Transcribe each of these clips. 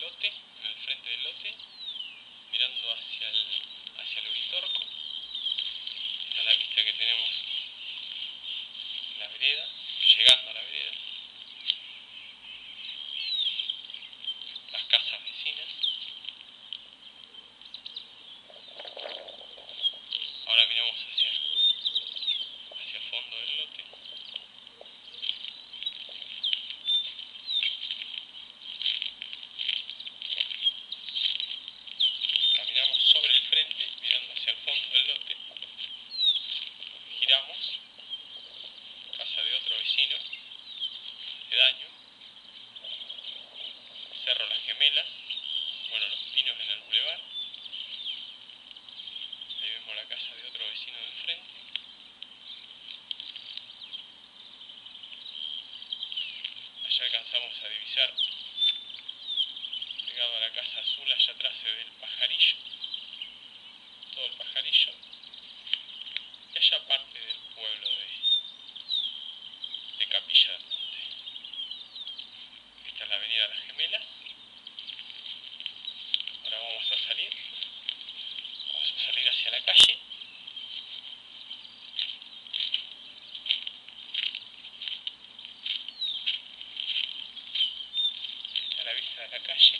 el lote, en el frente del lote, mirando hacia el, hacia el Uritorco. Esta es la vista que tenemos la vereda, llegando a la vereda. bueno, los pinos en el bulevar. Ahí vemos la casa de otro vecino de enfrente. Allá alcanzamos a divisar, pegado a la casa azul, allá atrás se ve el pajarillo, todo el pajarillo. Y allá parte del pueblo de, de Capilla del Monte. Esta es la avenida Las Gemelas. a la calle,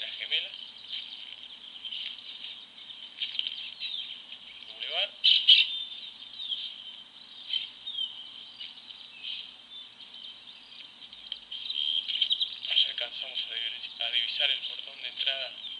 la gemela, Boulevard, allá alcanzamos a divisar el portón de entrada.